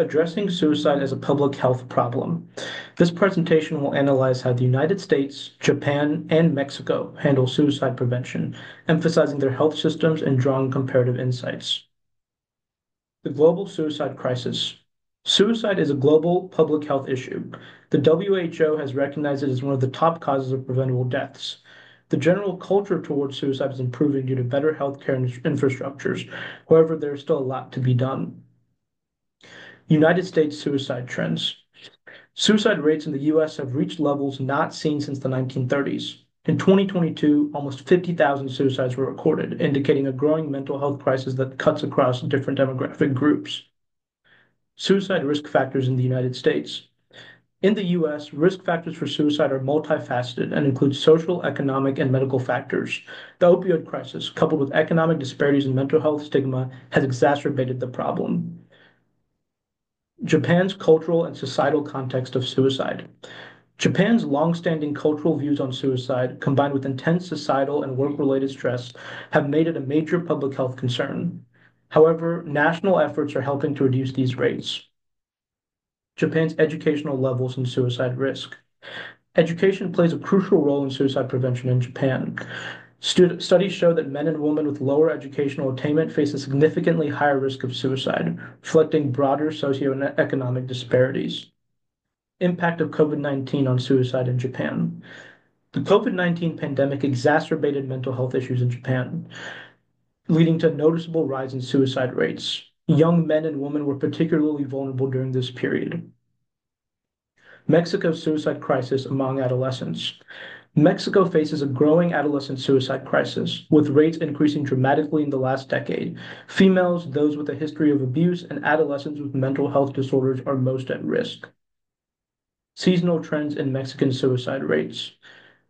Addressing Suicide as a Public Health Problem. This presentation will analyze how the United States, Japan, and Mexico handle suicide prevention, emphasizing their health systems and drawing comparative insights. The global suicide crisis. Suicide is a global public health issue. The WHO has recognized it as one of the top causes of preventable deaths. The general culture towards suicide is improving due to better healthcare infrastructures. However, there is still a lot to be done. United States suicide trends. Suicide rates in the US have reached levels not seen since the 1930s. In 2022, almost 50,000 suicides were recorded, indicating a growing mental health crisis that cuts across different demographic groups. Suicide risk factors in the United States. In the US, risk factors for suicide are multifaceted and include social, economic, and medical factors. The opioid crisis, coupled with economic disparities and mental health stigma, has exacerbated the problem. Japan's cultural and societal context of suicide. Japan's long-standing cultural views on suicide, combined with intense societal and work-related stress, have made it a major public health concern. However, national efforts are helping to reduce these rates. Japan's educational levels and suicide risk. Education plays a crucial role in suicide prevention in Japan. Studies show that men and women with lower educational attainment face a significantly higher risk of suicide, reflecting broader socioeconomic disparities. Impact of COVID-19 on suicide in Japan. The COVID-19 pandemic exacerbated mental health issues in Japan, leading to a noticeable rise in suicide rates. Young men and women were particularly vulnerable during this period. Mexico's suicide crisis among adolescents. Mexico faces a growing adolescent suicide crisis, with rates increasing dramatically in the last decade. Females, those with a history of abuse, and adolescents with mental health disorders are most at risk. Seasonal trends in Mexican suicide rates.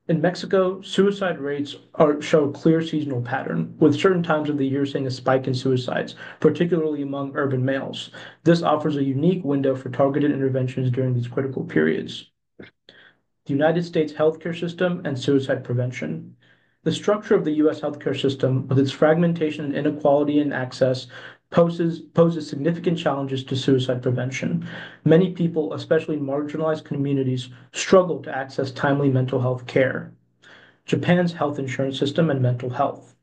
In Mexico, suicide rates are, show a clear seasonal pattern, with certain times of the year seeing a spike in suicides, particularly among urban males. This offers a unique window for targeted interventions during these critical periods the United States healthcare system, and suicide prevention. The structure of the U.S. healthcare system, with its fragmentation and inequality in access, poses, poses significant challenges to suicide prevention. Many people, especially marginalized communities, struggle to access timely mental health care. Japan's health insurance system and mental health.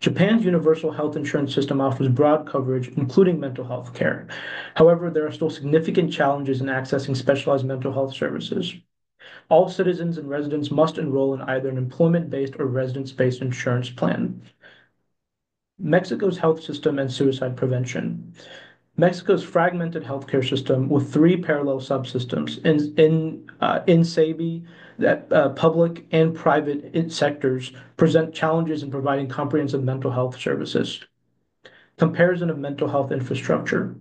Japan's universal health insurance system offers broad coverage, including mental health care. However, there are still significant challenges in accessing specialized mental health services. All citizens and residents must enroll in either an employment-based or residence-based insurance plan. Mexico's health system and suicide prevention. Mexico's fragmented healthcare system with three parallel subsystems in in uh, INSABI, that uh, public and private sectors present challenges in providing comprehensive mental health services. Comparison of mental health infrastructure.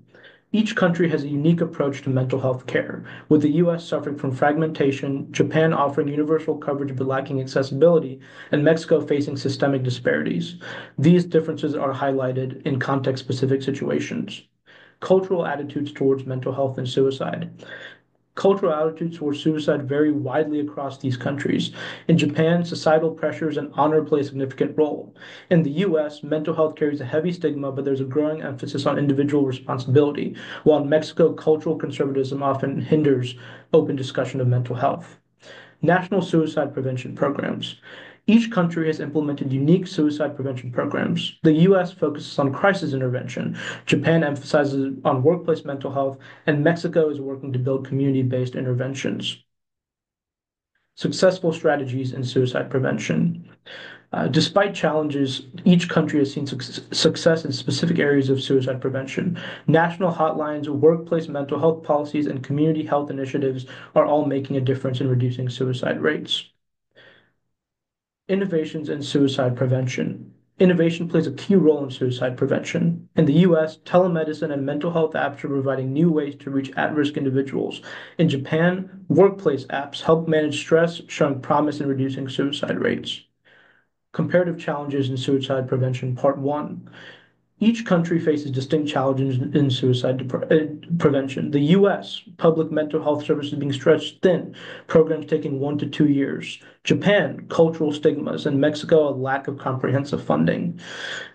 Each country has a unique approach to mental health care, with the US suffering from fragmentation, Japan offering universal coverage but lacking accessibility, and Mexico facing systemic disparities. These differences are highlighted in context specific situations. Cultural attitudes towards mental health and suicide. Cultural attitudes towards suicide vary widely across these countries. In Japan, societal pressures and honor play a significant role. In the US, mental health carries a heavy stigma, but there's a growing emphasis on individual responsibility, while in Mexico, cultural conservatism often hinders open discussion of mental health. National suicide prevention programs. Each country has implemented unique suicide prevention programs. The US focuses on crisis intervention, Japan emphasizes on workplace mental health, and Mexico is working to build community based interventions. Successful strategies in suicide prevention. Uh, despite challenges, each country has seen su success in specific areas of suicide prevention. National hotlines, workplace mental health policies, and community health initiatives are all making a difference in reducing suicide rates. Innovations in suicide prevention. Innovation plays a key role in suicide prevention. In the US, telemedicine and mental health apps are providing new ways to reach at risk individuals. In Japan, workplace apps help manage stress, showing promise in reducing suicide rates. Comparative challenges in suicide prevention, part one. Each country faces distinct challenges in suicide uh, prevention. The US, public mental health services being stretched thin, programs taking one to two years. Japan, cultural stigmas, and Mexico, a lack of comprehensive funding.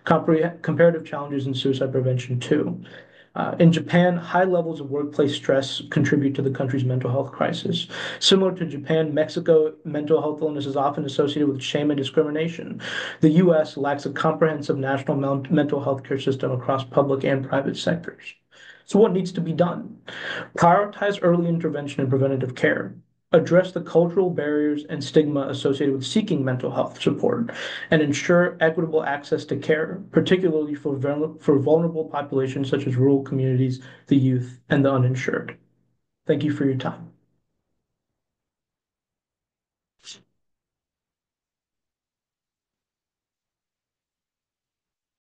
Compre comparative challenges in suicide prevention, two. Uh, in Japan, high levels of workplace stress contribute to the country's mental health crisis. Similar to Japan, Mexico, mental health illness is often associated with shame and discrimination. The U.S. lacks a comprehensive national mental health care system across public and private sectors. So, what needs to be done? Prioritize early intervention and preventative care address the cultural barriers and stigma associated with seeking mental health support, and ensure equitable access to care, particularly for, for vulnerable populations such as rural communities, the youth, and the uninsured. Thank you for your time.